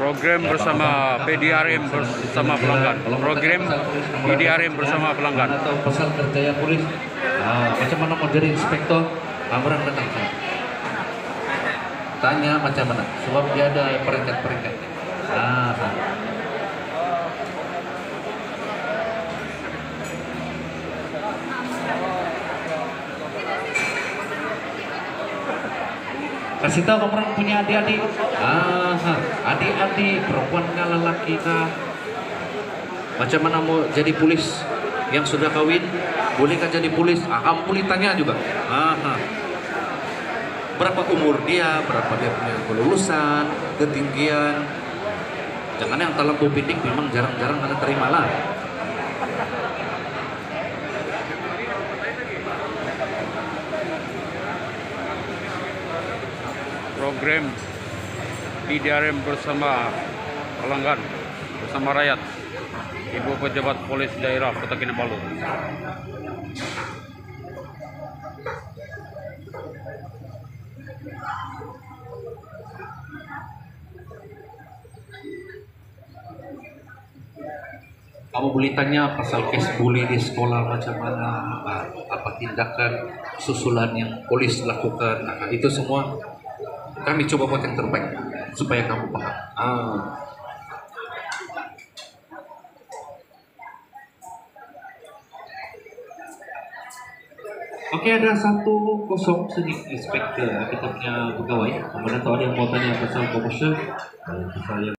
Program bersama PDRM bersama pelanggan. Program PDRM bersama pelanggan. atau pasal kerjaya polis ah, macam mana mau jadi inspektor? Amran datang tanya macam mana? Sebab dia ada peringkat-peringkat. Ah, kasih tahu orang punya adik-adik. Adik-adik perempuan kah lelaki kah? Macam mana mau jadi polis yang sudah kawin bolehkah jadi polis? Ah, kamu tanya juga. Aha. berapa umur dia? Berapa dia punya kelulusan ketinggian? Jangan yang terlalu pendek memang jarang-jarang ada terima Program PDRM bersama pelanggan bersama rakyat. Ibu pejabat polis daerah Kota Kinabalu. kamu boleh tanya pasal kes bully di sekolah macam mana apa, apa tindakan susulan yang polis lakukan nah, itu semua kami coba buat yang terbaik supaya kamu paham ah. Oke ada satu kosong sedikit inspektor kita punya pegawai. Kemudian tahu ada yang mau tanya pasal komersial, saya